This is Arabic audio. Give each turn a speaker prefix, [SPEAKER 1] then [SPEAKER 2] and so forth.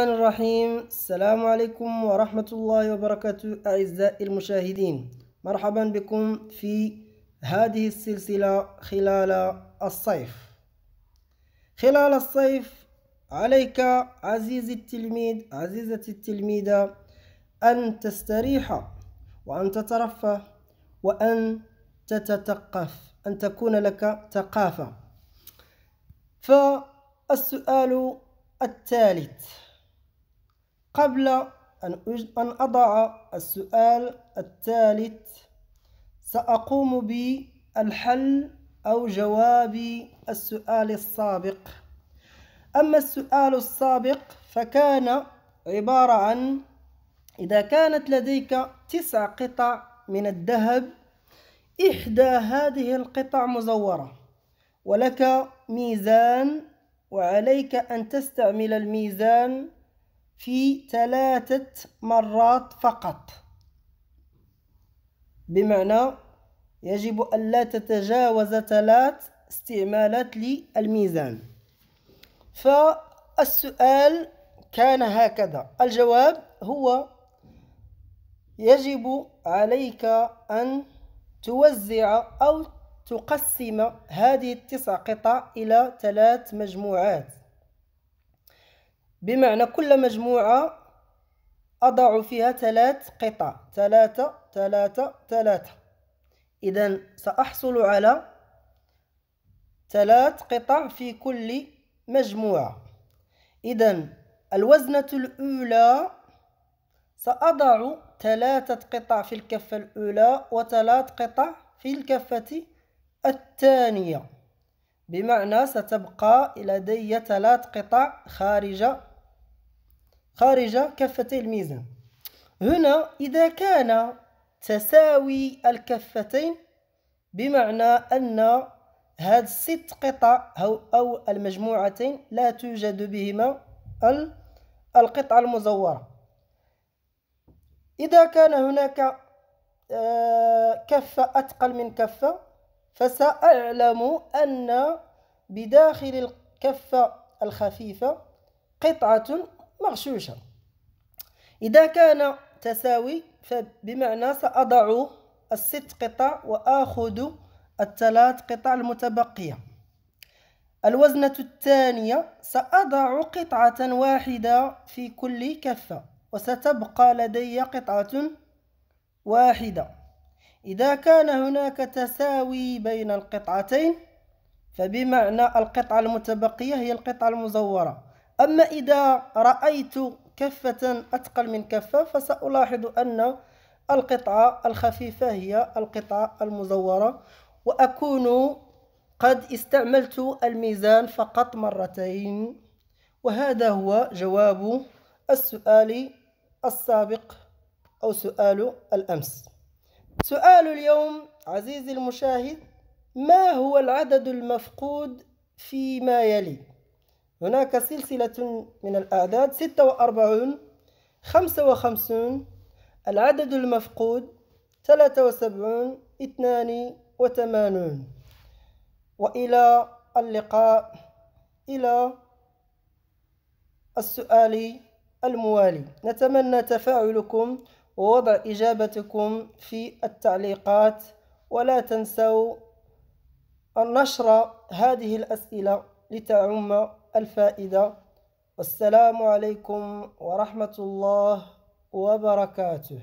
[SPEAKER 1] الرحمن الرحيم. السلام عليكم ورحمة الله وبركاته أعزائي المشاهدين. مرحبا بكم في هذه السلسلة خلال الصيف. خلال الصيف عليك عزيزي التلميذ عزيزتي التلميذة أن تستريح وأن تترفه وأن تتثقف أن تكون لك ثقافة. فالسؤال الثالث قبل أن أضع السؤال الثالث سأقوم بالحل أو جواب السؤال السابق. أما السؤال السابق فكان عبارة عن إذا كانت لديك تسع قطع من الذهب إحدى هذه القطع مزورة ولك ميزان وعليك أن تستعمل الميزان في ثلاثة مرات فقط. بمعنى يجب ألا تتجاوز ثلاث استعمالات للميزان. فالسؤال كان هكذا. الجواب هو يجب عليك أن توزع أو تقسم هذه التسع قطع إلى ثلاث مجموعات. بمعنى كل مجموعة أضع فيها ثلاث قطع. ثلاثة ثلاثة ثلاثة. إذا سأحصل على ثلاث قطع في كل مجموعة. إذا الوزنة الأولى سأضع ثلاثة قطع في الكفة الأولى وثلاث قطع في الكفة الثانية. بمعنى ستبقى لدي ثلاث قطع خارج خارج كفتي الميزان. هنا إذا كان تساوي الكفتين بمعنى أن هذه الست قطع أو, أو المجموعتين لا توجد بهما القطعة المزورة. إذا كان هناك آه، كفة أثقل من كفة فسأعلم أن بداخل الكفة الخفيفة قطعة مغشوشة. إذا كان تساوي فبمعنى سأضع الست قطع وآخذ الثلاث قطع المتبقية. الوزنة الثانية سأضع قطعة واحدة في كل كفة وستبقى لدي قطعة واحدة. إذا كان هناك تساوي بين القطعتين فبمعنى القطعة المتبقية هي القطعة المزورة. أما إذا رأيت كفة أثقل من كفة فسألاحظ أن القطعة الخفيفة هي القطعة المزورة وأكون قد استعملت الميزان فقط مرتين. وهذا هو جواب السؤال السابق أو سؤال الأمس. سؤال اليوم عزيزي المشاهد ما هو العدد المفقود فيما يلي؟ هناك سلسلة من الأعداد ستة وأربعون خمسة وخمسون العدد المفقود ثلاثة وسبعون اثنان وثمانون. وإلى اللقاء إلى السؤال الموالي. نتمنى تفاعلكم ووضع إجابتكم في التعليقات ولا تنسوا النشر هذه الأسئلة لتعم الفائدة. والسلام عليكم ورحمة الله وبركاته.